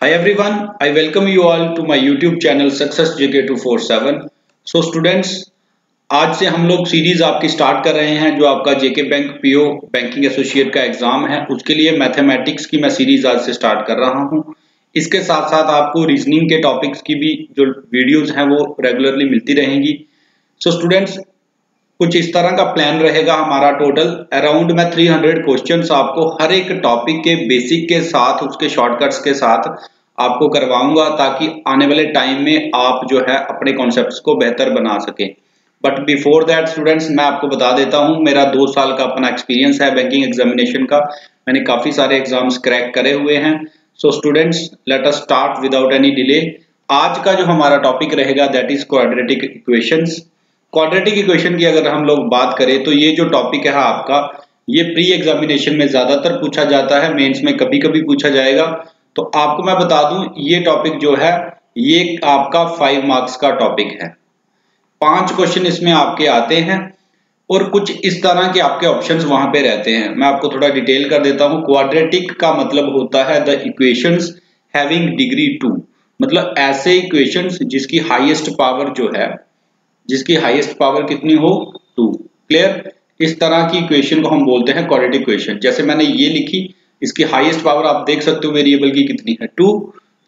Hi everyone, I welcome you all to my YouTube channel Success JK247. So students, आज से हम लोग series आपकी स्टार्ट कर रहे हैं जो आपका JK bank PO banking associate का एग्ज़ाम है। उसके लिए मैथमेटिक्स की मैं सीरीज़ आज से स्टार्ट कर रहा हूँ। इसके साथ साथ आपको रीजनिंग के टॉपिक्स की भी जो वीडियोस हैं वो रेगुलरली मिलती रहेंगी। सो so स्टूडेंट्स कुछ इस तरह का प्लान रहेगा हमारा टोटल अराउंड मैं 300 क्वेश्चंस आपको हर एक टॉपिक के बेसिक के साथ, उसके शॉर्टकट्स के साथ आपको करवाऊँगा ताकि आने वाले टाइम में आप जो है अपने कॉन्सेप्ट्स को बेहतर बना सके. बट बिफोर दैट स्टूडेंट्स मैं आपको बता देता हूँ, मेरा दो साल का अपना एक्सपीरियंस है बैंकिंग एग्जामिनेशन का. मैंने काफ़ी सारे एग्ज़ाम्स क्रैक करे हुए हैं. So students let us start without any delay आज का जो हमारा टॉपिक रहेगा that is quadratic equations quadratic equation की अगर हम लोग बात करें तो ये जो टॉपिक है आपका, ये प्री एग्जामिनेशन में ज़्यादातर पूछा जाता है मेंस में कभी कभी पूछा जाएगा। तो आपको मैं बता दूँ, ये टॉपिक जो है, ये आपका फाइव मार्क्स का टॉपिक है। पाँच क्वेश्चन इसमें आपके आते हैं, और कुछ इस तरह के आपके ऑप्शंस वहाँ पे रहते हैं। मैं आपको थोड़ा डिटेल कर देता हूँ। क्वाड्रेटिक का मतलब होता है the equations having degree two मतलब ऐसे इक्वेशंस जिसकी हाईएस्ट पावर जो है जिसकी हाईएस्ट पावर कितनी हो? टू क्लियर इस तरह की इक्वेशन को हम बोलते हैं क्वाड्रेटिक इक्वेशन जैसे मैंने ये लिखी, इसकी हाईएस्ट पावर आप देख सकते हो वेरिएबल की कितनी है। टू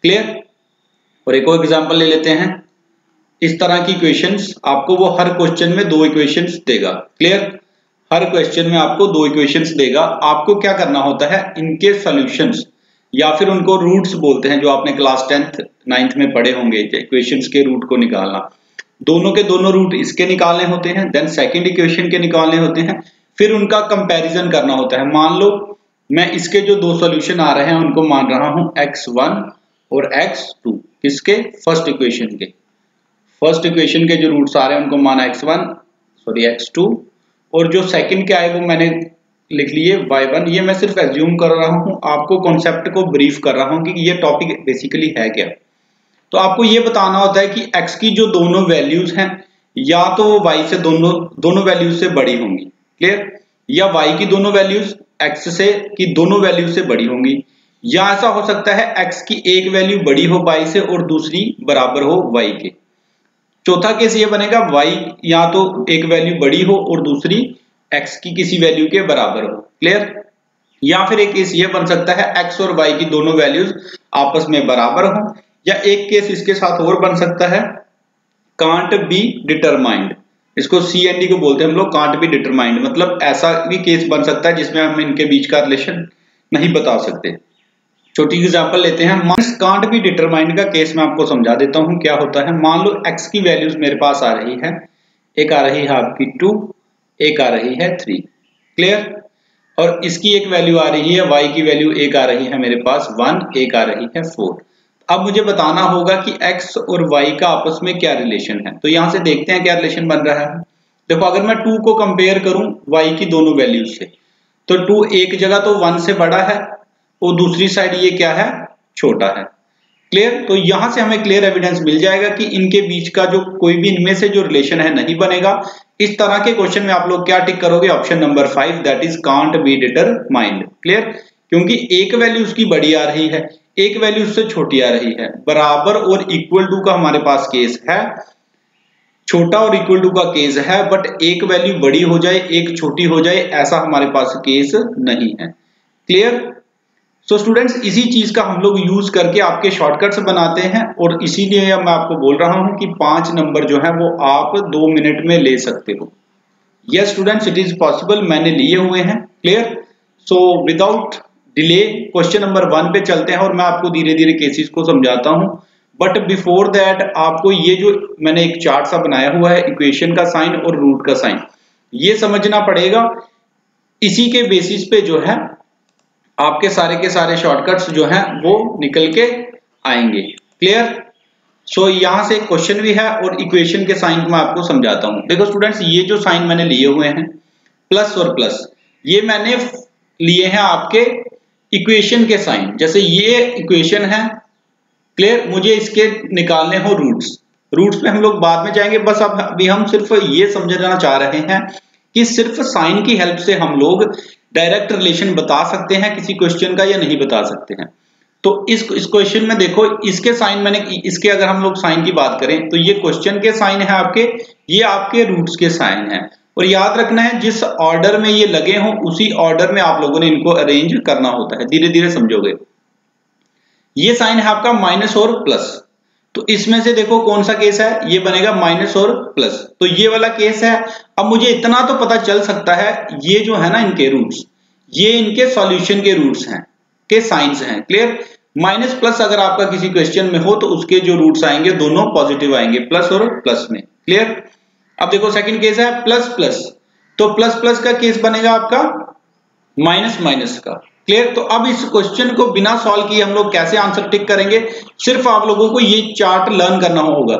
क्लियर और एक और एग्जांपल ले लेते हैं। इस तरह की इक्वेशंस आपको वो हर क्वेश्चन में दो इक्वेशंस देगा। क्लियर हर क्वेश्चन में आपको दो इक्वेशंस देगा। आपको क्या करना होता है? इनके सॉल्यूशंस या फिर उनको रूट्स बोलते हैं, जो आपने क्लास टेंथ नाइन्थ में पढ़े होंगे इक्वेशंस के रूट को निकालना। दोनों के दोनों रूट इसके निकालने होते हैं देन सेकेंड इक्वेशन के निकालने होते हैं, फिर उनका कंपैरिजन करना होता है। मान लो, मैं इसके जो दो सॉल्यूशन आ रहे हैं, उनको मान रहा हूँ x1 और x2 किसके? फ़र्स्ट इक्वेशन के। फ़र्स्ट इक्वेशन के जो रूट्स आ रहे हैं, उनको माना x1 सॉरी x2 और जो सेकंड के आए, वो मैंने लिख लिए y1 ये मैं सिर्फ़ एज्यूम कर रहा हूँ, आपको कॉन्सेप्ट को ब्रीफ कर रहा हूँ कि ये टॉपिक बेसिकली है क्या। तो आपको ये बताना होता है कि x की जो दोनों वैल्यूज़ हैं, या तो वो y से दोनों दोनों वैल्यूज़ से बड़ी होंगी। क्लियर या y की दोनों वैल्यूज़ x से, की दोनों वैल्यूज़ से बड़ी होंगी। या ऐसा हो सकता है x की एक वैल्यू बड़ी हो y से और दूसरी बराबर हो y के। चौथा केस ये बनेगा, y या तो एक वैल्यू बड़ी हो और दूसरी x की किसी वैल्यू के बराबर हो। क्लियर या फिर एक केस ये बन सकता है, x और y की दोनों वैल्यूज़ आपस में बराबर हो। या एक केस इसके साथ और बन सकता है। कांट बी डिटरमाइंड इसको सी एन डी को बोलते हैं हम लोग कांट बी डिटरमाइंड मतलब ऐसा भी केस बन सकता है जिसमें हम इनके बीच का रिलेशन नहीं बता सकते। छोटी एग्जांपल लेते हैं। मार्क्स कांट बी डिटरमाइंड का केस मैं आपको समझा देता हूँ क्या होता है। मान लो एक्स की वैल्यूज़ मेरे पास आ रही है। एक आ रही है आपकी टू एक आ रही है थ्री क्लियर और इसकी एक वैल्यू आ रही है वाई की वैल्यू एक आ रही है मेरे पास वन एक आ रही है फोर अब मुझे बताना होगा कि x और y का आपस में क्या रिलेशन है। तो यहाँ से देखते हैं क्या रिलेशन बन रहा है। देखो, अगर मैं 2 को कंपेयर करूँ, y की दोनों वैल्यू से तो 2 एक जगह तो 1 से बड़ा है, और दूसरी साइड ये क्या है? छोटा है। क्लियर तो यहाँ से हमें क्लियर एविडेंस मिल जाएगा कि इनके बीच का जो कोई भी इनमें से जो रिलेशन है नहीं बनेगा। इस तरह के क्वेश्चन में आप लोग क्या टिक करोगे? Option number five that is can't be determined clear क्योंकि एक वैल्यू उसकी बड़ी आ रही है एक वैल्यू उससे छोटी आ रही है। बराबर और इक्वल टू का हमारे पास केस है। छोटा और इक्वल टू का केस है बट एक वैल्यू बड़ी हो जाए, एक छोटी हो जाए, ऐसा हमारे पास केस नहीं है। क्लियर सो स्टूडेंट्स इसी चीज़ का हम लोग यूज़ करके आपके शॉर्टकट्स बनाते हैं और इसीलिए मैं आपको बोल रहा हूँ कि पाँच नंबर जो है वो आप दो मिनट में ले सकते हो। Yes students it is possible मैंने लिए हुए हैं। Clear so without delay question number one पे चलते हैं और मैं आपको धीरे धीरे केसेस को समझाता हूँ। बट बिफोर दैट आपको ये जो मैंने एक चार्ट सा बनाया हुआ है इक्वेशन का साइन और रूट का साइन ये समझना पड़ेगा। इसी के बेसिस पे जो है आपके सारे के सारे शॉर्टकट्स जो हैं वो निकल के आएँगे। क्लियर सो so, यहाँ से क्वेश्चन भी है और इक्वेशन के साइन मैं आपको समझाता हूँ। देखो स्टूडेंट्स ये जो साइन मैंने लिए हुए हैं प्लस और प्लस ये मैंने लिए हैं आपके इक्वेशन के साइन। जैसे ये इक्वेशन है क्लियर मुझे इसके निकालने हो रूट्स रूट्स में हम लोग बाद में जाएँगे, बस अब अभी हम सिर्फ़ ये समझना चाह रहे हैं कि सिर्फ़ साइन की हेल्प से हम लोग डायरेक्ट रिलेशन बता सकते हैं किसी क्वेश्चन का या नहीं बता सकते हैं। तो इस इस क्वेश्चन में देखो, इसके साइन मैंने, इसके अगर हम लोग साइन की बात करें तो ये क्वेश्चन के साइन है आपके, ये आपके रूट्स के साइन है। और याद रखना है, जिस ऑर्डर में ये लगे हों, उसी ऑर्डर में आप लोगों ने इनको अरेंज करना होता है। धीरे धीरे समझोगे। ये साइन है आपका माइनस और प्लस तो इसमें से देखो कौन सा केस है, ये बनेगा माइनस और प्लस तो ये वाला केस है। अब मुझे इतना तो पता चल सकता है, ये जो है ना इनके रूट्स ये इनके सॉल्यूशन के रूट्स हैं, के साइंस हैं। क्लियर माइनस प्लस अगर आपका किसी क्वेश्चन में हो तो उसके जो रूट्स आएँगे, दोनों पॉजिटिव आएँगे प्लस और प्लस में। क्लियर अब देखो सेकंड केस है प्लस प्लस तो प्लस प्लस का केस बनेगा आपका माइनस माइनस का. क्लियर तो अब इस क्वेश्चन को बिना सॉल्व किए हम लोग कैसे आंसर टिक करेंगे? सिर्फ़ आप लोगों को ये चार्ट लर्न करना होगा.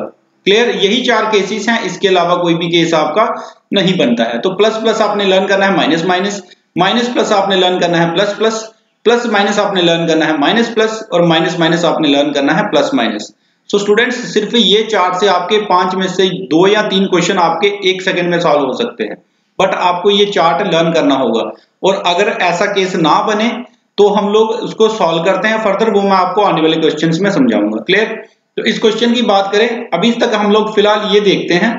क्लियर यही चार केसेस हैं, इसके अलावा कोई भी केस आपका नहीं बनता है. तो प्लस प्लस आपने लर्न करना है माइनस माइनस माइनस प्लस आपने लर्न करना है प्लस प्लस प्लस माइनस आपने लर्न करना है माइनस प्लस और माइनस माइनस आपने लर्न करना है प्लस माइनस सो स्टूडेंट्स सिर्फ़ ये चार्ट से आपके पाँच में से दो या तीन क्वेश्चन आपके एक सेकंड में सॉल्व हो सकते हैं। बट आपको ये चार्ट लर्न करना होगा। और अगर ऐसा केस ना बने तो हम लोग उसको सॉल्व करते हैं फर्दर वो मैं आपको आने वाले क्वेश्चंस में समझाऊँगा। क्लियर तो इस क्वेश्चन की बात करें, अभी तक हम लोग फ़िलहाल ये देखते हैं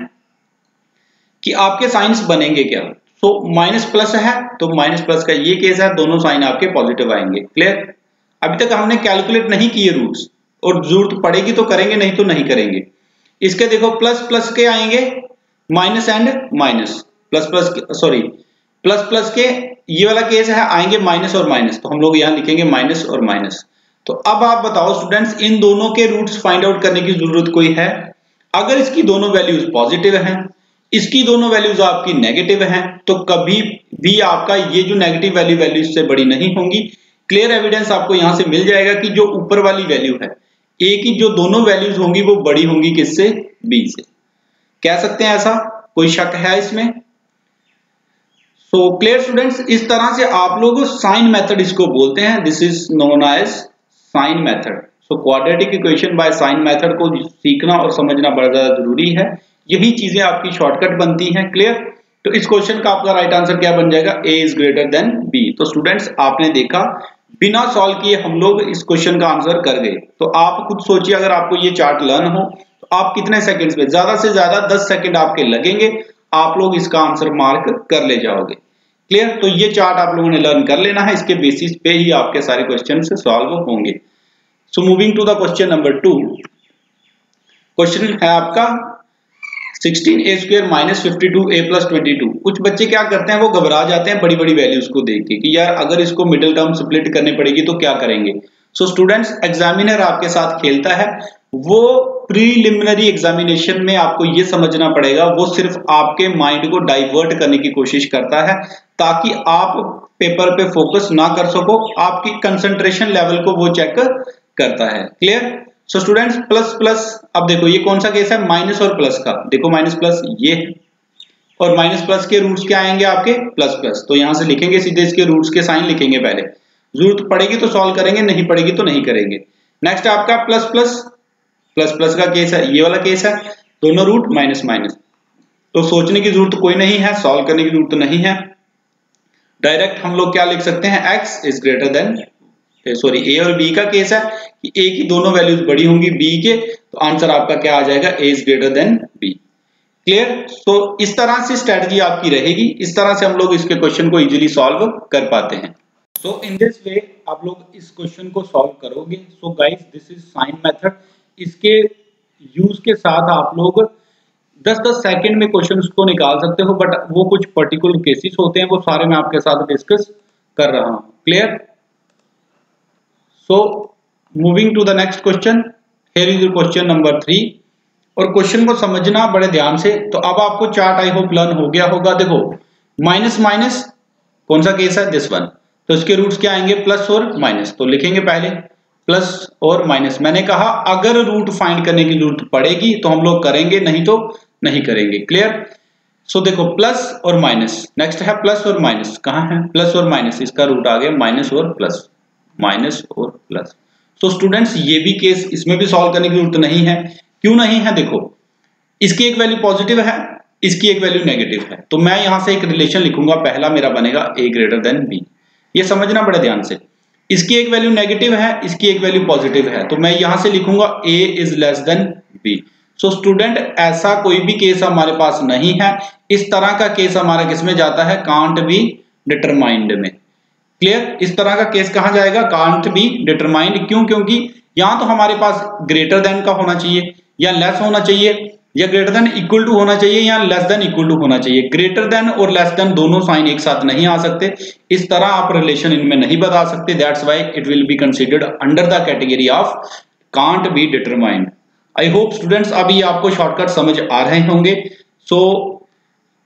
कि आपके साइंस बनेंगे क्या। तो माइनस प्लस है तो माइनस प्लस का ये केस है, दोनों साइन आपके पॉजिटिव आएँगे। क्लियर अभी तक हमने कैलकुलेट नहीं किए रूट्स और ज़रूरत पड़ेगी तो करेंगे, नहीं तो नहीं करेंगे। इसके देखो प्लस प्लस के आएँगे minus and minus plus plus sorry plus plus के ये वाला केस है, आएँगे माइनस और माइनस तो हम लोग यहाँ लिखेंगे माइनस और माइनस तो अब आप बताओ स्टूडेंट्स इन दोनों के रूट्स फाइंड आउट करने की ज़रूरत कोई है? अगर इसकी दोनों वैल्यूज़ पॉजिटिव हैं, इसकी दोनों वैल्यूज़ आपकी नेगेटिव हैं तो कभी भी आपका ये जो नेगेटिव वैल्यू वैल्यू से बड़ी नहीं होंगी। क्लियर एविडेंस आपको यहाँ से मिल जाएगा कि जो ऊपर वाली वैल्यू है ए की जो दोनों वैल्यूज़ होंगी वो बड़ी होंगी किससे? बी से। कह सकते हैं ऐसा? कोई शक है इसमें? सो क्लियर स्टूडेंट्स इस तरह से आप लोग साइन मेथड इसको बोलते हैं। This is known as sign method so quadratic equation by sign method को सीखना और समझना बड़ा ज़्यादा ज़रूरी है। यही चीज़ें आपकी शॉर्टकट बनती हैं। क्लियर तो इस क्वेश्चन का आपका राइट आंसर क्या बन जाएगा? A is greater than B तो स्टूडेंट्स आपने देखा बिना सॉल्व किए हम लोग इस क्वेश्चन का आंसर कर गए। तो आप खुद सोचिए, अगर आपको ये चार्ट लर्न हो तो आप कितने सेकंड्स में, ज़्यादा से ज़्यादा 10 सेकंड आपके लगेंगे। आप लोग इसका आंसर मार्क कर ले जाओगे। क्लियर तो ये चार्ट आप लोगों ने लर्न कर लेना है। इसके बेसिस पे ही आपके सारे क्वेश्चन सॉल्व होंगे। So moving to the question number two question है आपका 16 A square minus fifty two A plus twenty two. कुछ बच्चे क्या करते हैं, वो घबरा जाते हैं बड़ी बड़ी वैल्यूज़ को देख के कि यार अगर इसको मिडिल टर्म स्प्लिट करनी पड़ेगी तो क्या करेंगे। सो स्टूडेंट्स एग्जामिनर आपके साथ खेलता है, वो प्रीलिमिनरी एग्जामिनेशन में आपको ये समझना पड़ेगा, वो सिर्फ़ आपके माइंड को डाइवर्ट करने की कोशिश करता है, ताकि आप पेपर पे फोकस ना कर सको, आपकी कंसंट्रेशन लेवल को वो चेक करता है। Clear so students plus plus अब देखो, ये कौन सा केस है? माइनस और प्लस का। देखो माइनस प्लस ये और माइनस प्लस के रूट्स क्या आएँगे आपके? प्लस प्लस तो यहाँ से लिखेंगे सीधे इसके रूट्स के साइन लिखेंगे पहले। ज़रूरत पड़ेगी तो सॉल्व करेंगे, नहीं पड़ेगी तो नहीं करेंगे। नेक्स्ट आपका प्लस प्लस प्लस प्लस का केस है। ये वाला केस है। दोनों रूट माइनस माइनस तो सोचने की ज़रूरत कोई नहीं है सॉल्व करने की ज़रूरत नहीं है। डायरेक्ट हम लोग क्या लिख सकते हैं? X is greater than sorry A और बी का केस है कि ए की दोनों वैल्यूज़ बड़ी होंगी बी के तो आंसर आपका क्या आ जाएगा? A is greater than B clear तो इस तरह से स्ट्रेटजी आपकी रहेगी। इस तरह से हम लोग इसके क्वेश्चन को इजीली सॉल्व कर पाते हैं। सो इन दिस वे आप लोग इस क्वेश्चन को सॉल्व करोगे। So guys this is sign method इसके यूज़ के साथ आप लोग 10-10 सेकंड में क्वेश्चन को निकाल सकते हो बट वो कुछ पर्टिकुलर केसेस होते हैं, वो सारे मैं आपके साथ डिस्कस कर रहा हूँ। Clear So moving to the next question. Here is question number three और क्वेश्चन को समझना बड़े ध्यान से। तो अब आपको चार्ट आई होप लर्न हो गया होगा। देखो माइनस माइनस कौन सा केस है? दिस वन तो इसके रूट्स क्या आएँगे? प्लस और माइनस तो लिखेंगे पहले प्लस और माइनस मैंने कहा अगर रूट फाइंड करने की ज़रूरत पड़ेगी तो हम लोग करेंगे नहीं तो नहीं करेंगे। क्लियर सो so, देखो प्लस और माइनस नेक्स्ट है प्लस और माइनस कहाँ है? प्लस और माइनस इसका रूट आ गया माइनस और प्लस माइनस और प्लस। तो स्टूडेंट्स ये भी केस इसमें भी सॉल्व करने की ज़रूरत नहीं है। क्यों नहीं है? देखो, इसकी एक वैल्यू पॉजिटिव है, इसकी एक वैल्यू नेगेटिव है। तो मैं यहाँ से एक रिलेशन लिखूँगा, पहला मेरा बनेगा ए ग्रेटर देन बी ये समझना बड़े ध्यान से। इसकी एक वैल्यू नेगेटिव है, इसकी एक वैल्यू पॉजिटिव है। तो मैं यहाँ से लिखूँगा A is less than B so student ऐसा कोई भी केस हमारे पास नहीं है। इस तरह का केस हमारा किसमें जाता है? कांट बी डिटरमाइंड में। क्लियर इस तरह का केस कहा जाएगा? कांट बी डिटरमाइंड क्यों? क्योंकि यहाँ तो हमारे पास ग्रेटर देन का होना चाहिए या लेस होना चाहिए या ग्रेटर देन इक्वल टू होना चाहिए या लेस देन इक्वल टू होना चाहिए। ग्रेटर देन और लेस देन दोनों साइन एक साथ नहीं आ सकते। इस तरह आप रिलेशन इनमें नहीं बता सकते। That's why it will be considered under the category of can't be determined I hope students अभी आपको शॉर्टकट समझ आ रहे होंगे। सो so,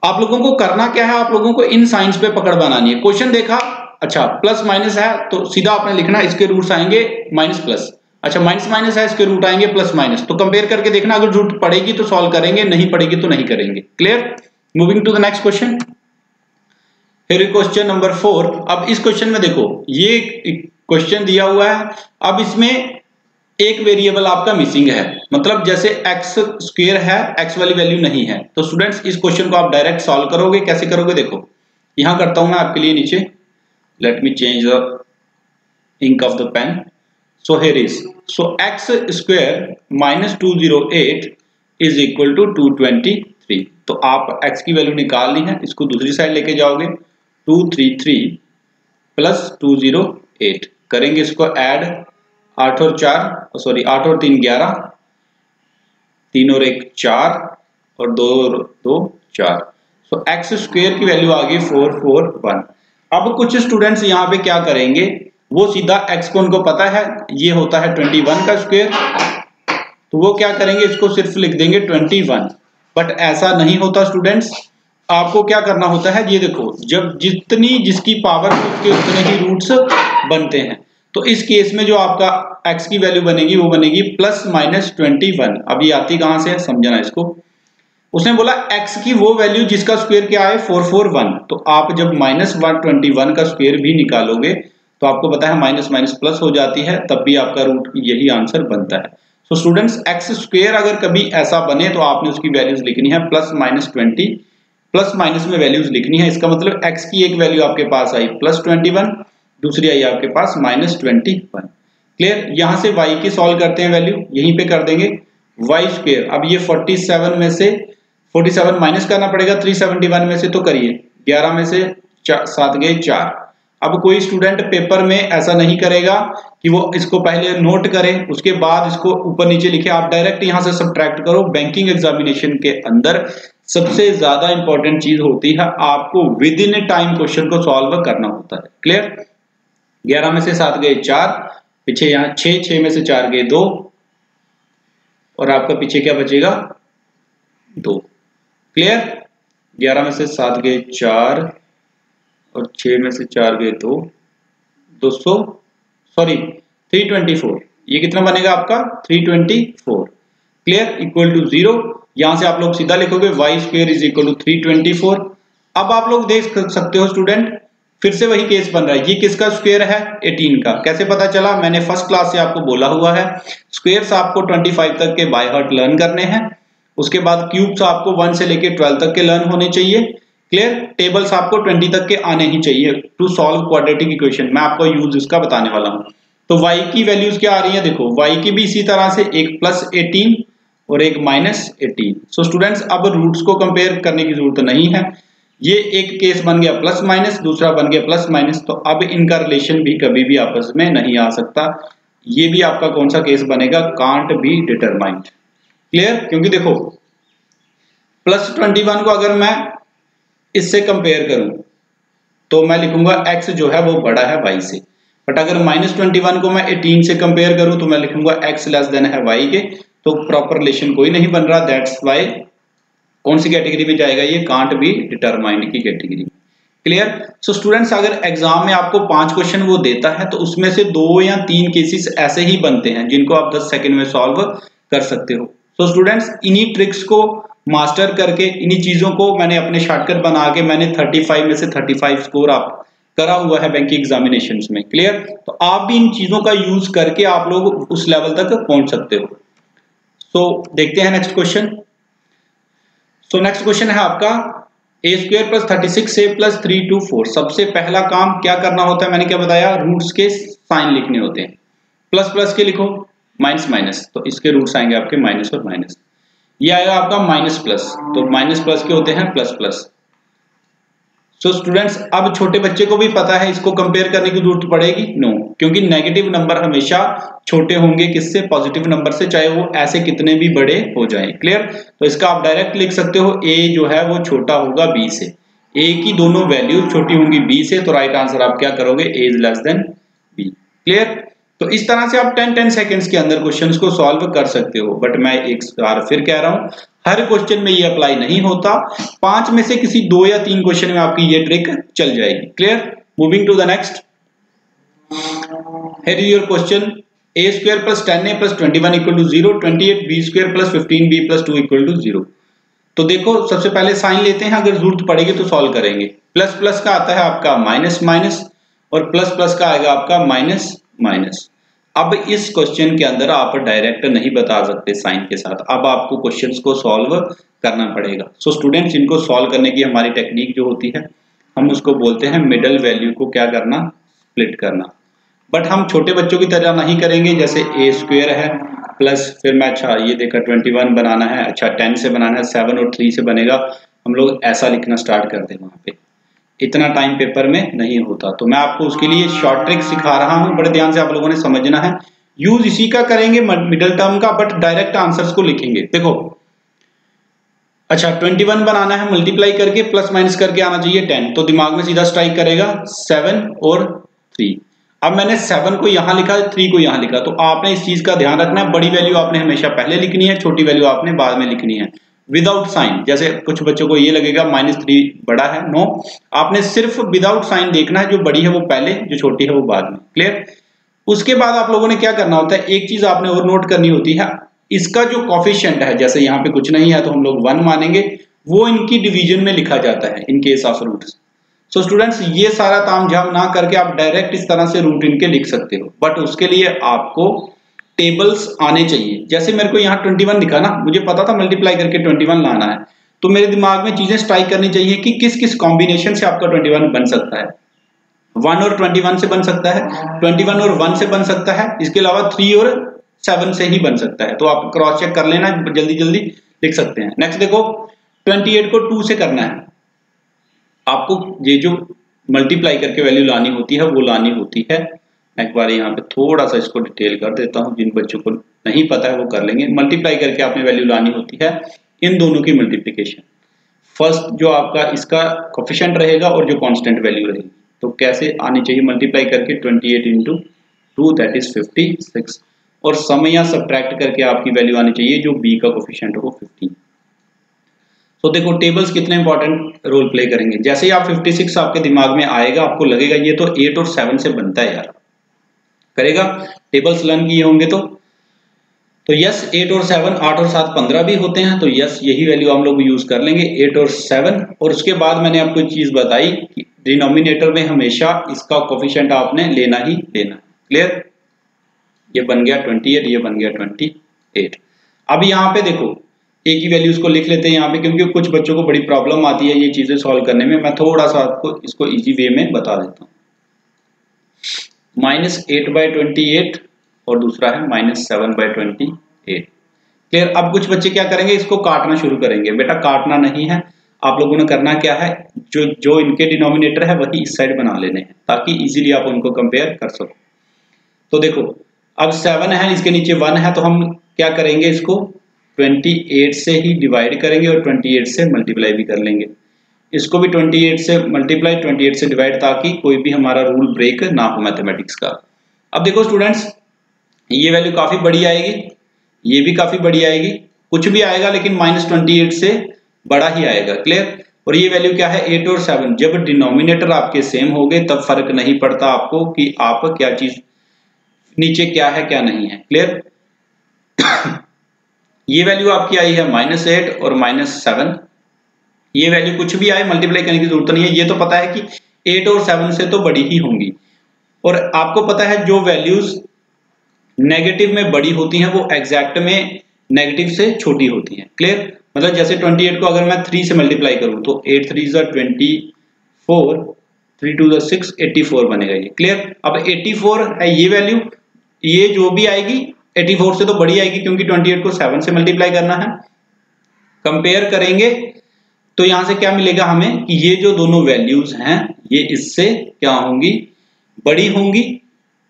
आप लोगों को करना क्या है? आप लोगों को इन साइंस पे पकड़ बनानी है। क्वेश्चन देखा? अच्छा प्लस माइनस है तो सीधा आपने लिखना इसके रूट्स आएँगे माइनस प्लस अच्छा माइनस माइनस है, इसके रूट आएँगे प्लस माइनस तो कंपेयर करके देखना, अगर रूट पड़ेगी तो सॉल्व करेंगे, नहीं पड़ेगी तो नहीं करेंगे. Clear moving to the next question question number four अब इस क्वेश्चन में देखो, ये क्वेश्चन दिया हुआ है, अब इसमें एक वेरिएबल आपका मिसिंग है. मतलब जैसे एक्स स्क्वेयर है एक्स वाली वैल्यू नहीं है. तो स्टूडेंट्स इस क्वेश्चन को आप डायरेक्ट सॉल्व करोगे, कैसे करोगे, देखो. यहाँ करता हूँ मैं आपके लिए नीचे. Let me change the ink of the pen So, here is. So, x square minus 208 is equal to 223 तो आप x की वैल्यू निकाल ली है, इसको दूसरी साइड लेके जाओगे। 233 प्लस 208 करेंगे इसको ऐड आठ और चार सॉरी आठ और तीन ग्यारह, तीन और एक चार, और दो और दो चार। सो एक्स स्क्वेयर की वैल्यू आ गई फोर फोर वन अब कुछ स्टूडेंट्स यहाँ पे क्या करेंगे? वो सीधा एक्स को उनको पता है, ये होता है 21 का स्क्वायर तो वो क्या करेंगे? इसको सिर्फ़ लिख देंगे 21 बट ऐसा नहीं होता स्टूडेंट्स आपको क्या करना होता है? ये देखो, जब जितनी जिसकी पावर उसके उतने ही रूट्स बनते हैं। तो इस केस में जो आपका एक्स की वैल्यू बनेगी, वो बनेगी प्लस माइनस ट्वेंटी वन अभी आती कहाँ से समझना इसको। उसने बोला, x की वो वैल्यू जिसका स्क्वायर क्या है? फोर फोर वन तो आप जब माइनस वन का स्क्वायर भी निकालोगे तो आपको पता है माइनस माइनस प्लस हो जाती है, तब भी आपका रूट यही आंसर बनता है। सो स्टूडेंट्स एक्स स्क्वेयर अगर कभी ऐसा बने तो आपने उसकी वैल्यूज़ लिखनी है plus minus twenty plus minus में वैल्यूज़ लिखनी है। इसका मतलब एक्स की एक वैल्यू आपके पास आई प्लस ट्वेंटी वन दूसरी आई आपके पास माइनस ट्वेंटी वन क्लियर यहाँ से वाई की सॉल्व करते हैं वैल्यू यहीं पे कर देंगे वाई स्क्वेयर अब ये फोर्टी सेवन में से फोर्टी सेवन माइनस करना पड़ेगा थ्री सेवेंटी वन में से तो करिए। ग्यारह में से सात गए चार। अब कोई स्टूडेंट पेपर में ऐसा नहीं करेगा कि वो इसको पहले नोट करे, उसके बाद इसको ऊपर नीचे लिखे। आप डायरेक्ट यहाँ से सब्ट्रैक्ट करो बैंकिंग एग्जामिनेशन के अंदर। सबसे ज़्यादा इंपॉर्टेंट चीज़ होती है, आपको विद इन टाइम क्वेश्चन को सॉल्व करना होता है। क्लियर ग्यारह में से सात गए चार, पीछे यहाँ छह छह में से चार गए दो। और आपका पीछे क्या बचेगा? दो। क्लियर ग्यारह में से सात गए चार और छह में से चार गए तो दो सौ? सॉरी थ्री ट्वेंटी फोर ये कितना बनेगा आपका? Three twenty four clear equal to zero यहाँ से आप लोग सीधा लिखोगे Y square is equal to three twenty four अब आप लोग देख सकते हो स्टूडेंट फिर से वही केस बन रहा है। ये किसका स्क्वायर है? 18 का। कैसे पता चला? मैंने फ़र्स्ट क्लास से आपको बोला हुआ है। स्क्वेयर्स आपको 25 तक के बाय हार्ट लर्न करने हैं। उसके बाद क्यूब्स आपको वन से लेके 12 तक के लर्न होने चाहिए। क्लियर टेबल्स आपको 20 तक के आने ही चाहिए टू सॉल्व क्वाड्रेटिक इक्वेशन मैं आपको यूज़ इसका बताने वाला हूँ। तो y की वैल्यूज़ क्या आ रही है? देखो, y की भी इसी तरह से एक प्लस एटीन और एक माइनस एटीन सो स्टूडेंट्स अब रूट्स को कंपेयर करने की ज़रूरत नहीं है। ये एक केस बन गया प्लस माइनस दूसरा बन गया प्लस माइनस तो अब इनका रिलेशन भी कभी भी आपस में नहीं आ सकता। ये भी आपका कौन सा केस बनेगा? कांट बी डिटरमाइंड क्लियर क्योंकि देखो प्लस ट्वेंटी वन को अगर मैं इससे कंपेयर करूँ तो मैं लिखूँगा x जो है वो बड़ा है y से। बट अगर माइनस ट्वेंटी वन को मैं 18 से कंपेयर करूँ तो मैं लिखूँगा x लेस देन है y के। तो प्रॉपर रिलेशन कोई नहीं बन रहा दैट्स वाई कौन सी कैटेगरी में जाएगा ये? कांट बी डिटरमाइंड की कैटेगरी क्लियर सो स्टूडेंट्स अगर एग्ज़ाम में आपको पाँच क्वेश्चन वो देता है तो उसमें से दो या तीन केसेस ऐसे ही बनते हैं, जिनको आप दस सेकेंड में सॉल्व कर सकते हो। सो स्टूडेंट्स इन्हीं ट्रिक्स को मास्टर करके इन्हीं चीज़ों को मैंने अपने शॉर्टकट बना के मैंने 35 में से 35 स्कोर आप करा हुआ है बैंकिंग एग्जामिनेशन में क्लियर तो आप भी इन चीज़ों का यूज़ करके आप लोग उस लेवल तक पहुँच सकते हो। सो so, देखते हैं next question so next question है आपका A square plus thirty six A plus three two four सबसे पहला काम क्या करना होता है? मैंने क्या बताया? रूट्स के साइन लिखने होते हैं। प्लस प्लस के लिखो। माइनस माइनस तो इसके रूट्स आएँगे आपके माइनस और माइनस। ये आएगा आपका माइनस प्लस तो माइनस प्लस के होते हैं plus plus. So so students अब छोटे बच्चे को भी पता है इसको कंपेयर करने की ज़रूरत पड़ेगी? No no. क्योंकि नेगेटिव नंबर हमेशा छोटे होंगे किससे? पॉजिटिव नंबर से, चाहे वो ऐसे कितने भी बड़े हो जाएँ। क्लियर तो इसका आप डायरेक्ट लिख सकते हो ए जो है वो छोटा होगा बी से। ए की दोनों वैल्यू छोटी होंगी बी से तो राइट आंसर आप क्या करोगे? A is less than B clear तो इस तरह से आप 10 10 सेकंड्स के अंदर क्वेश्चंस को सॉल्व कर सकते हो। बट मैं एक बार फिर कह रहा हूँ, हर क्वेश्चन में ये अप्लाई नहीं होता। पाँच में से किसी दो या तीन क्वेश्चन में आपकी ये ट्रिक चल जाएगी। Clear moving to the next here is your question. A square plus 10a plus 21 equal to 0 28 b square plus 15b plus 2 equal to 0 तो देखो, सबसे पहले साइन लेते हैं। अगर ज़रूरत पड़ेगी तो सॉल्व करेंगे। प्लस प्लस का आता है आपका माइनस माइनस और प्लस प्लस का आएगा आपका माइनस माइनस। अब इस क्वेश्चन के अंदर आप डायरेक्ट नहीं बता सकते साइन के साथ। अब आपको क्वेश्चंस को सॉल्व करना पड़ेगा। सो so, स्टूडेंट्स इनको सॉल्व करने की हमारी टेक्निक जो होती है हम उसको बोलते हैं मिडल वैल्यू को क्या करना स्प्लिट करना। बट हम छोटे बच्चों की तरह नहीं करेंगे जैसे ए स्क्वेयर है प्लस फिर मैं अच्छा ये देखा ट्वेंटी वन बनाना है अच्छा टेन से बनाना है सेवन और थ्री से बनेगा। हम लोग ऐसा लिखना स्टार्ट कर दें वहाँ पे। इतना टाइम पेपर में नहीं होता। तो मैं आपको उसके लिए शॉर्ट ट्रिक सिखा रहा हूँ। बड़े ध्यान से आप लोगों ने समझना है। यूज़ इसी का करेंगे मिडल टर्म का बट डायरेक्ट आंसर्स को लिखेंगे। देखो। अच्छा 21 बनाना है मल्टीप्लाई करके प्लस माइनस करके आना चाहिए 10 तो दिमाग में सीधा स्ट्राइक करेगा 7 और 3 अब मैंने 7 को यहाँ लिखा 3 को यहाँ लिखा। तो आपने इस चीज़ का ध्यान रखना है। बड़ी वैल्यू आपने हमेशा पहले लिखनी है, छोटी वैल्यू आपने बाद में लिखनी है। विदाउट साइन जैसे कुछ बच्चों को ये लगेगा माइनस थ्री बड़ा है नो आपने सिर्फ़ विदाउट साइन देखना है, जो बड़ी है वो पहले, जो छोटी है वो बाद में. क्लियर उसके बाद आप लोगों ने क्या करना होता है? एक चीज़ आपने और नोट करनी होती है. इसका जो कॉफिशियंट है, जैसे यहाँ पे कुछ नहीं है तो हम लोग वन मानेंगे, वो इनकी डिवीज़न में लिखा जाता है in case of root so students ये सारा तामझाम ना करके आप डायरेक्ट इस तरह से रूट इनके लिख सकते हो. बट उसके लिए आपको टेबल्स आने चाहिए। जैसे मेरे को यहाँ 21 दिखा ना, मुझे पता था मल्टीप्लाई करके 21 लाना है। तो मेरे दिमाग में चीज़ें स्ट्राइक करनी चाहिए कि किस किस कॉम्बिनेशन से आपका 21 बन सकता है। वन और 21 से बन सकता है 21 और वन से बन सकता है, इसके अलावा थ्री और सेवन से ही बन सकता है। तो आप क्रॉस चेक कर लेना जल्दी जल्दी लिख सकते हैं। नेक्स्ट देखो 28 को टू से करना है। आपको ये जो मल्टीप्लाई करके वैल्यू लानी होती है, वो लानी होती है। मैं एक बार यहाँ पे थोड़ा सा इसको डिटेल कर देता हूँ, जिन बच्चों को नहीं पता है वो कर लेंगे। मल्टीप्लाई करके आपने वैल्यू लानी होती है, इन दोनों की मल्टीप्लीकेशन फ़र्स्ट जो आपका इसका कोफिशेंट रहेगा और जो कांस्टेंट वैल्यू रहेगी। तो कैसे आनी चाहिए मल्टीप्लाई करके? 28 eight into two that is 56 और समय या सब्ट्रैक्ट करके आपकी वैल्यू आनी चाहिए, जो बी का कोफिशेंट हो 15 तो देखो टेबल्स कितने इंपॉर्टेंट रोल प्ले करेंगे। जैसे ही आप 56 आपके दिमाग में आएगा, आपको लगेगा ये तो 8 और 7 से बनता है यार। करेगा। टेबल्स लर्न किए होंगे तो। तो यस एट और सेवन आठ और सात, पंद्रह भी होते हैं तो यस यही वैल्यू हम लोग यूज़ कर लेंगे एट और सेवन और उसके बाद मैंने आपको चीज़ बताई कि डिनोमिनेटर में हमेशा इसका कोफिशियंट आपने लेना ही लेना। क्लियर ये बन गया ट्वेंटी एट ये बन गया ट्वेंटी एट अब यहाँ पे देखो ए की वैल्यूज़ को लिख लेते हैं यहाँ पे, क्योंकि कुछ बच्चों को बड़ी प्रॉब्लम आती है ये चीज़ें सॉल्व करने में। मैं थोड़ा सा आपको इसको इजी वे में बता देता हूँ। Minus eight by twenty eight और दूसरा है minus seven by twenty eight. Clear? अब कुछ बच्चे क्या करेंगे? इसको काटना शुरू करेंगे। बेटा, काटना नहीं है। आप लोगों ने करना क्या है? जो जो इनके डिनोमिनेटर है, वही इस साइड बना लेने हैं, ताकि इजीली आप उनको कंपेयर कर सको। तो देखो, अब सेवन है, इसके नीचे वन है तो हम क्या करेंगे इसको? 28 से ही डिवाइड करेंगे और 28 से मल्टीप्लाई भी कर लेंगे। इसको भी 28 से मल्टीप्लाई 28 से डिवाइड ताकि कोई भी हमारा रूल ब्रेक ना हो मैथमेटिक्स का। अब देखो स्टूडेंट्स ये वैल्यू काफ़ी बड़ी आएगी, ये भी काफ़ी बड़ी आएगी, कुछ भी आएगा लेकिन माइनस ट्वेंटी से बड़ा ही आएगा क्लियर और ये वैल्यू क्या है? एट और सेवन जब डिनोमिनेटर आपके सेम हो गए, तब फ़र्क नहीं पड़ता आपको कि आप क्या चीज़, नीचे क्या है, क्या नहीं है क्लियर ये वैल्यू आपकी आई है माइनस एट और माइनस सेवन ये वैल्यू कुछ भी आए मल्टीप्लाई करने की ज़रूरत नहीं है। ये तो पता है कि एट और सेवन से तो बड़ी ही होंगी। और आपको पता है जो वैल्यूज़ नेगेटिव में बड़ी होती हैं, वो एग्जैक्ट में नेगेटिव से छोटी होती हैं। क्लियर मतलब जैसे 28 को अगर मैं 3 से मल्टीप्लाई करूँ तो 8 थ्री ज़ा ट्वेंटी फोर थ्री टू ज़ा सिक्स एट्टी फोर बनेगा ये। क्लियर अब 84 है ये वैल्यू ये जो भी आएगी 84 से तो बड़ी आएगी, क्योंकि 28 को 7 से मल्टीप्लाई करना है। कंपेयर करेंगे तो यहाँ से क्या मिलेगा हमें कि ये जो दोनों वैल्यूज़ हैं, ये इससे क्या होंगी? बड़ी होंगी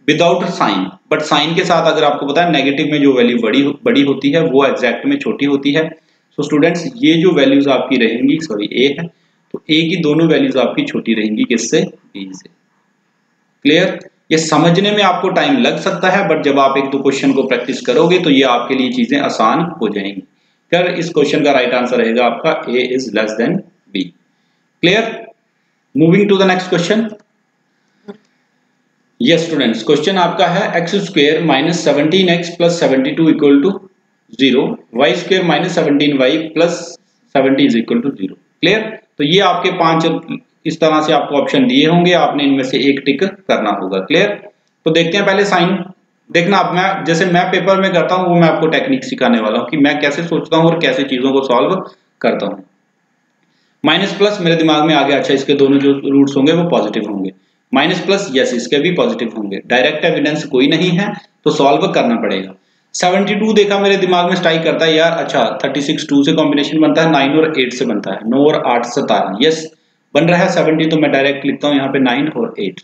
विदाउट साइन बट साइन के साथ अगर आपको पता है नेगेटिव में जो वैल्यू बड़ी बड़ी होती है, वो एग्जैक्ट में छोटी होती है। सो so स्टूडेंट्स ये जो वैल्यूज़ आपकी रहेंगी सॉरी ए है तो ए की दोनों वैल्यूज़ आपकी छोटी रहेंगी किससे? बी से। क्लियर ये समझने में आपको टाइम लग सकता है बट जब आप एक दो क्वेश्चन को प्रैक्टिस करोगे तो ये आपके लिए चीज़ें आसान हो जाएँगी। कर, इस क्वेश्चन का राइट आंसर रहेगा आपका A is less than B clear moving to the next question yes students question आपका है X square minus seventeen X plus seventy two equal to zero Y square minus seventeen Y plus seventy is equal to zero clear तो ये आपके पाँच इस तरह से आपको ऑप्शन दिए होंगे, आपने इनमें से एक टिक करना होगा. क्लियर तो देखते हैं पहले साइन. देखना, अब मैं, जैसे मैं पेपर में करता हूँ, वो मैं आपको टेक्निक सिखाने वाला हूँ कि मैं कैसे सोचता हूँ और कैसे चीज़ों को सॉल्व करता हूँ। माइनस प्लस मेरे दिमाग में आ गया अच्छा इसके दोनों जो रूट्स होंगे, वो पॉजिटिव होंगे। माइनस प्लस यस इसके भी पॉजिटिव होंगे। डायरेक्ट एविडेंस कोई नहीं है तो सॉल्व करना पड़ेगा। 72 देखा, मेरे दिमाग में स्ट्राइक करता है, यार अच्छा 36 2 से कॉम्बिनेशन बनता है 9 और 8 से बनता है। 9 और 8 सतारह यस बन रहा है 70 तो मैं डायरेक्ट लिखता हूँ यहाँ पे 9 और 8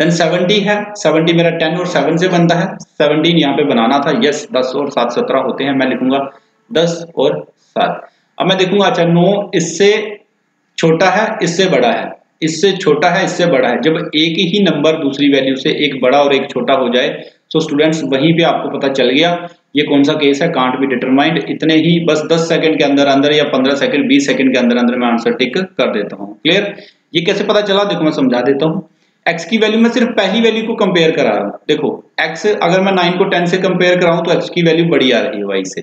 देन 70 है 70 मेरा 10 और 7 से बनता है। 17 यहाँ पे बनाना था यस 10 और 7 17 होते हैं, मैं लिखूँगा 10 और 7 अब मैं देखूँगा अच्छा 9 इससे छोटा है, इससे बड़ा है। इससे छोटा है, इससे बड़ा है। जब एक ही नंबर दूसरी वैल्यू से एक बड़ा और एक छोटा हो जाए तो स्टूडेंट्स वहीं पे आपको पता चल गया, ये कौन सा केस है कांट बी डिटरमाइंड इतने ही, बस 10 सेकंड के अंदर अंदर या 15 सेकंड 20 सेकंड के अंदर अंदर मैं आंसर टिक कर देता हूँ। क्लियर ये कैसे पता चला? देखो, मैं समझा देता हूँ। एक्स की वैल्यू में सिर्फ़ पहली वैल्यू को कंपेयर करा रहा हूँ। देखो एक्स अगर मैं नाइन को टेन से कंपेयर कराऊं तो एक्स की वैल्यू बड़ी आ रही है वाई से।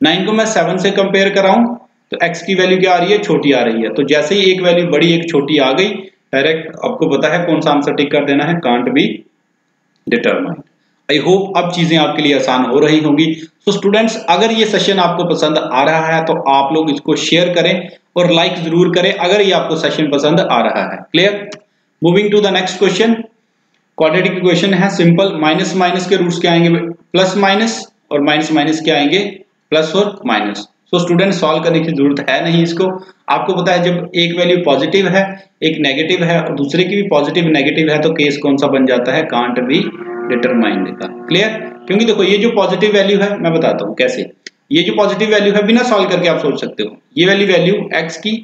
नाइन को मैं सेवन से कंपेयर कराऊं तो एक्स की वैल्यू क्या आ रही है? छोटी आ रही है। तो जैसे ही एक वैल्यू बड़ी, एक छोटी आ गई डायरेक्ट आपको पता है कौन सा आंसर टिक कर देना है can't be determined I hope अब चीज़ें आपके लिए आसान हो रही होंगी। तो स्टूडेंट्स अगर ये सेशन आपको पसंद आ रहा है तो आप लोग इसको शेयर करें और लाइक ज़रूर करें, अगर ये आपको सेशन पसंद आ रहा है। Clear moving to the next question quadratic equation है सिंपल माइनस माइनस के रूट्स क्या आएँगे? प्लस माइनस और माइनस माइनस क्या आएँगे? प्लस और माइनस तो स्टूडेंट सॉल्व करने की ज़रूरत है नहीं इसको। आपको पता है जब एक वैल्यू पॉजिटिव है, एक नेगेटिव है और दूसरे की भी पॉजिटिव नेगेटिव है तो केस कौन सा बन जाता है? कांट भी डिटरमाइन का क्लियर क्योंकि देखो, ये जो पॉजिटिव वैल्यू है, मैं बताता हूँ कैसे। ये जो पॉजिटिव वैल्यू है, बिना सॉल्व करके आप सोच सकते हो। ये वाली वैल्यू एक्स की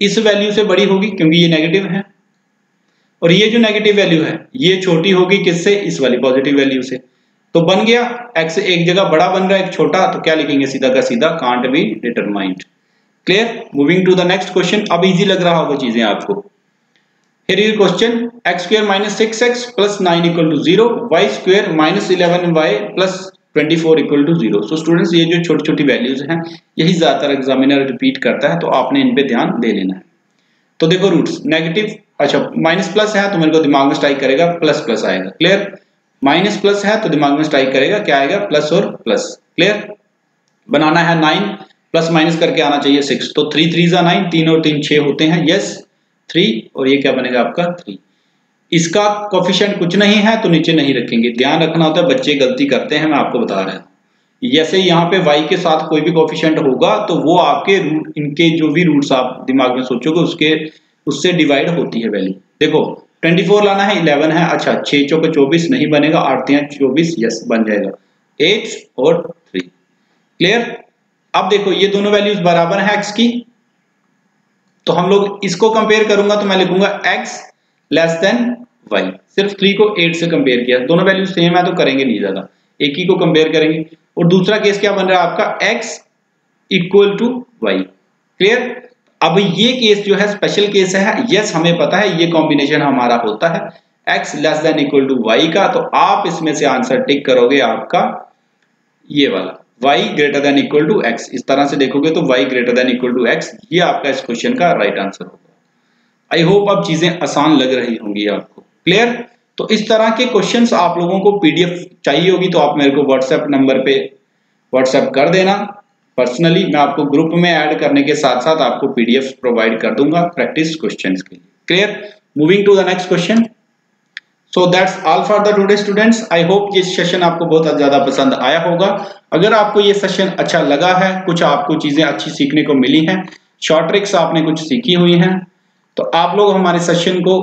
इस वैल्यू से बड़ी होगी, क्योंकि ये नेगेटिव है। और ये जो नेगेटिव वैल्यू है, ये छोटी होगी किससे? इस वाली पॉजिटिव वैल्यू से। तो बन गया एक्स एक जगह बड़ा बन रहा है, एक छोटा तो क्या लिखेंगे? सीधा का सीधा can't be determined clear moving to the next question अब इजी लग रहा होगा चीज़ें आपको। Here is question, x square minus 6x plus 9 equal to 0 y square minus 11y plus 24 equal to zero so students ये जो छोटी छोटी वैल्यूज़ हैं, यही ज़्यादातर एग्जामिनर रिपीट करता है तो आपने इन पे ध्यान दे लेना है। तो देखो रूट्स नेगेटिव अच्छा माइनस प्लस है तो मेरे को दिमाग में स्ट्राइक करेगा प्लस प्लस आएगा क्लियर माइनस प्लस है तो दिमाग में स्ट्राइक करेगा, क्या आएगा? प्लस और प्लस क्लियर बनाना है नाइन प्लस माइनस करके आना चाहिए सिक्स तो थ्री थ्री जा नाइन तीन और तीन छह होते हैं यस थ्री और ये क्या बनेगा आपका? थ्री इसका कोफिशियंट कुछ नहीं है तो नीचे नहीं रखेंगे, ध्यान रखना होता है, बच्चे गलती करते हैं, मैं आपको बता रहा हूँ। जैसे यहाँ पे y के साथ कोई भी कोफिशियंट होगा तो वो आपके रूट इनके जो भी रूट्स आप दिमाग में सोचोगे, उसके उससे डिवाइड होती है वैल्यू देखो 24 लाना है 11 है अच्छा छह चौके चौबीस नहीं बनेगा आठ चौबीस यस बन जाएगा। एट और थ्री क्लियर अब देखो, ये दोनों वैल्यूज़ बराबर है एक्स की। तो हम लोग इसको कंपेयर करूँगा तो मैं लिखूँगा एक्स लेस देन वाई सिर्फ़ थ्री को एट से कंपेयर किया। दोनों वैल्यू सेम है तो करेंगे नहीं ज़्यादा। एक ही को कंपेयर करेंगे। और दूसरा केस क्या बन रहा है आपका? X equal to y clear अब ये केस जो है स्पेशल केस है। यस हमें पता है, ये कॉम्बिनेशन हमारा होता है। X less than equal to y का तो आप इसमें से आंसर टिक करोगे आपका ये वाला। Y greater than equal to x इस तरह से देखोगे तो y greater than equal to x, ये आपका इस क्वेश्चन का राइट आंसर होगा। आई होप अब चीज़ें आसान लग रही होंगी आपको। क्लियर तो इस तरह के क्वेश्चन आप लोगों को पीडीएफ चाहिए होगी तो आप मेरे को व्हाट्सएप नंबर पे व्हाट्सएप कर देना। पर्सनली मैं आपको ग्रुप में ऐड करने के साथ साथ आपको पीडीएफ प्रोवाइड कर दूँगा प्रैक्टिस क्वेश्चन के लिए। Clear moving to the next question so that's all for the today students I hope ये सेशन आपको बहुत ज़्यादा पसंद आया होगा। अगर आपको ये सेशन अच्छा लगा है, कुछ आपको चीज़ें अच्छी सीखने को मिली हैं शॉर्ट ट्रिक्स आपने कुछ सीखी हुई हैं तो आप लोग हमारे सेशन को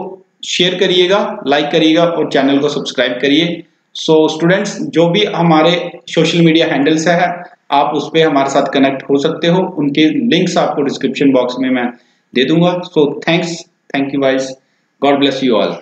शेयर करिएगा लाइक करिएगा और चैनल को सब्सक्राइब करिए। सो स्टूडेंट्स जो भी हमारे सोशल मीडिया हैंडल्स है आप उस पर हमारे साथ कनेक्ट हो सकते हो। उनके लिंक्स आपको डिस्क्रिप्शन बॉक्स में मैं दे दूँगा। So thanks thank you wise God bless you all